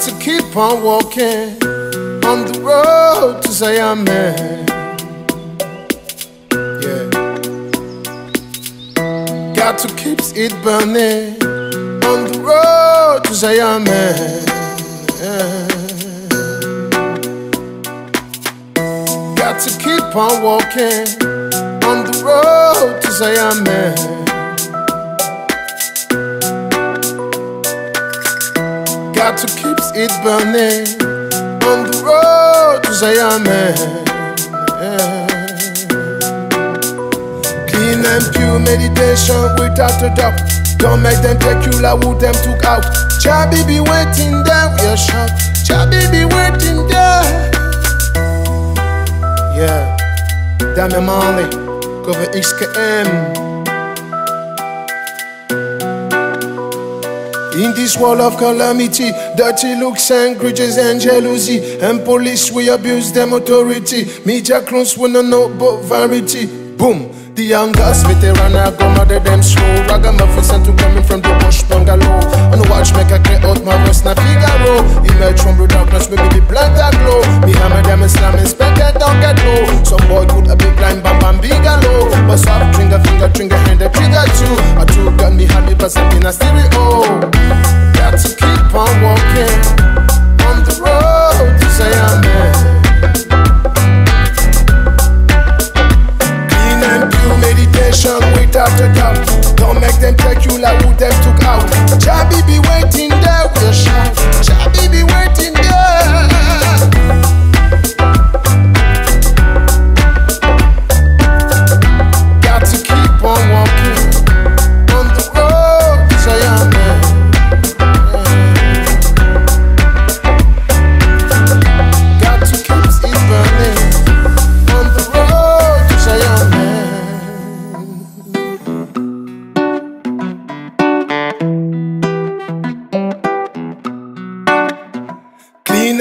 Got to keep on walking on the road to Zion, man. Yeah. Got to keep it burning on the road to man. Yeah. Got to keep on walking on the road to Zion, man. To keep it burning on the road to Zion. Yeah. Clean and pure meditation without a doubt. Don't make them take you like who them took out. Chabi be waiting there, are shot. Chabi be waiting there. Yeah, Damian Marley, cover XKM. In this world of calamity, dirty looks and grudges and jealousy, and police we abuse them authority. Media clones we no know but variety. Boom. The youngest veteran I go mother them slow. Ragamuffin sent to coming from the bush bungalow. On the watch make I clear out my rest na Figaro. Emerge from the darkness with me the that glow. Me hammer them Islam inspected don't get low. Some boy put a big line bam bam bigalow But soft trigger finger trigger hand the trigger too. I two gun me happy percent in a stereo them took out. Chabi be waiting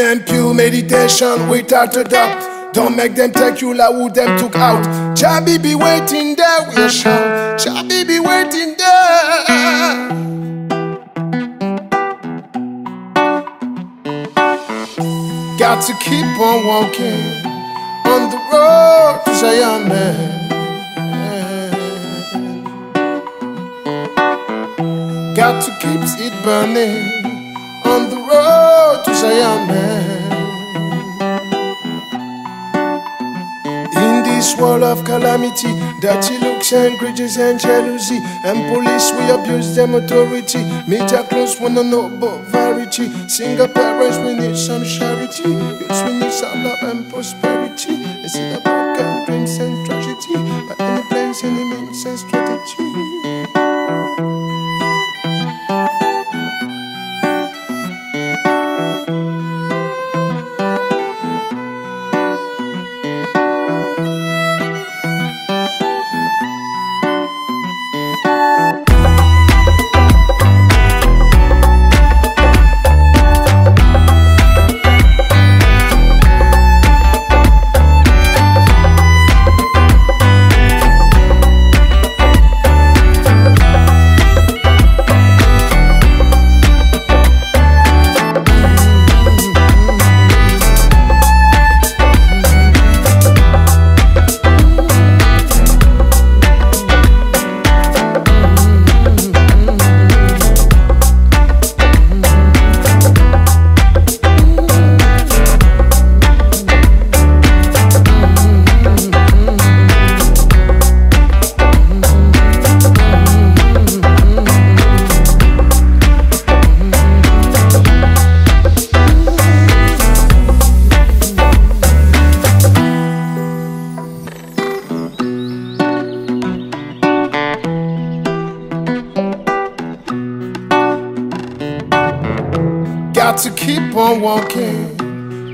And pure meditation without a doubt. Don't make them take you like who them took out. Chabi be waiting there, we'll shout. Chabi be waiting there. Got to keep on walking on the road to Zion, man. Got to keep it burning on the road to Zion. In this world of calamity, dirty looks and grudges and jealousy, and police we abuse them authority. Media close wanna know about variety. Single parents we need some charity. Youths we need some love and prosperity. It's in about gun dreams and tragedy, but any plans, any means and strategy. Got to keep on walking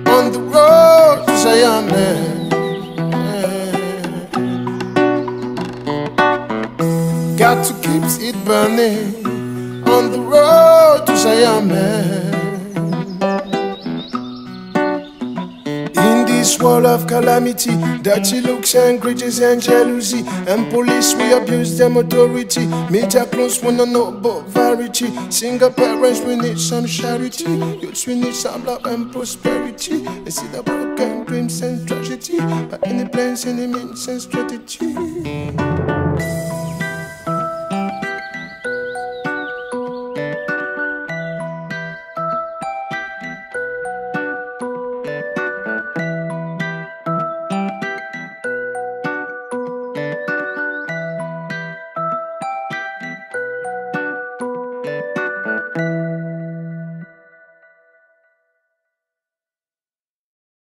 on the road to Zion. Got to keep it burning on the road to Zion, this world of calamity. Dirty looks and grudges and jealousy. And police, we abuse them authority. Media close, we don't know about variety. Single parents, we need some charity. Youths, we need some love and prosperity. They see the broken dreams and tragedy. But any plans, any means and strategy.